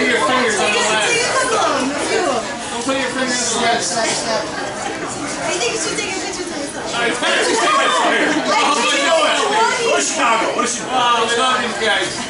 put your fingers on the ledge. Don't put your fingers on the ledge. I think it's taking a picture of herself. I think she's taking a picture of herself. What is she doing? Chicago? What is she? Oh, we love these guys.